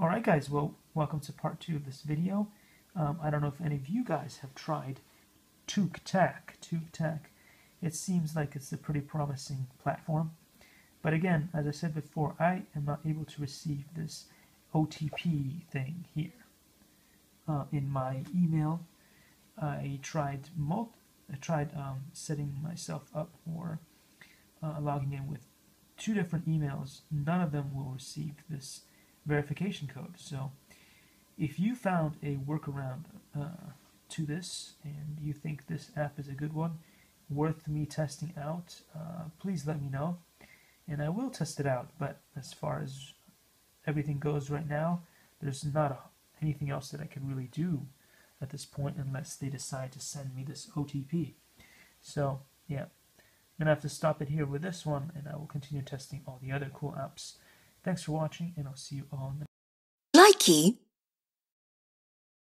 Alright guys, well welcome to part 2 of this video. Um, I don't know if any of you guys have tried TukTak. It seems like it's a pretty promising platform. But again, as I said before, I am not able to receive this OTP thing here. Uh, in my email, I tried mul I tried um, setting myself up for uh, logging in with two different emails. None of them will receive this verification code. So if you found a workaround uh, to this and you think this app is a good one, worth me testing out, uh, please let me know. And I will test it out, but as far as everything goes right now, there's not a, anything else that I can really do at this point unless they decide to send me this OTP. So, yeah, I'm going to have to stop it here with this one, and I will continue testing all the other cool apps. Thanks for watching, and I'll see you all the Likey